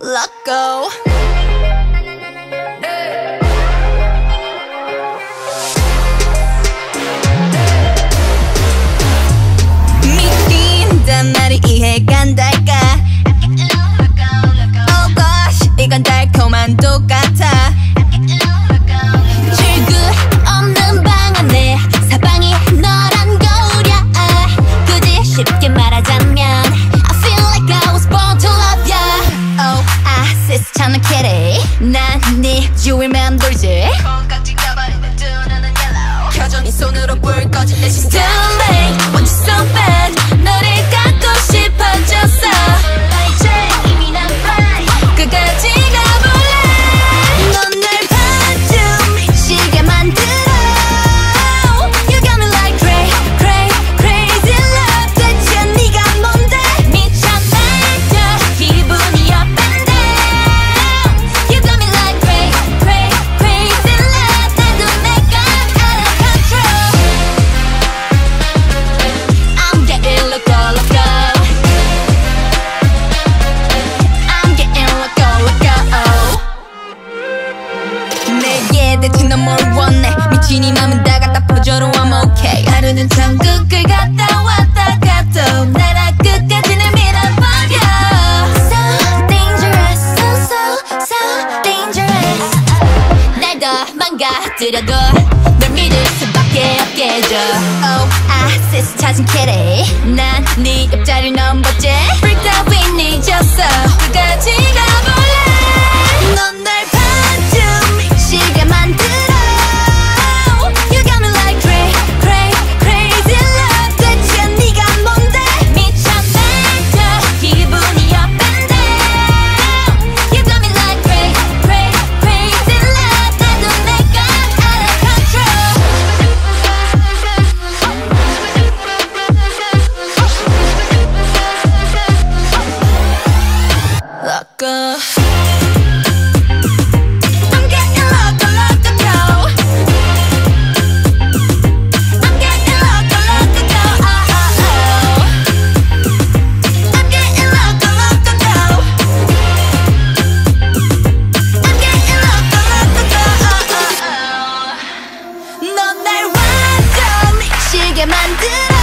loco 믿긴단 말이 이해가 안 될까? Oh gosh 이건 달콤한 거울이야. 굳이 쉽게 말하자 주위를 맴돌지 켜져 네 손으로 불 꺼진 내 시스템 대체 넌뭘 원해? 미친 이 맘은 다 갖다 퍼져로 I'm okay. 하루는 천국을 갔다 왔다 가도 나라 끝까지는 밀어버려. So dangerous so so so dangerous. 날 더 망가뜨려도 널 믿을 수밖에 없겠죠 Oh I sis 찾은 kitty 난네 옆자리를 넘봤지 Freak 따윈 잊었어 끝까지 미치게 만들어.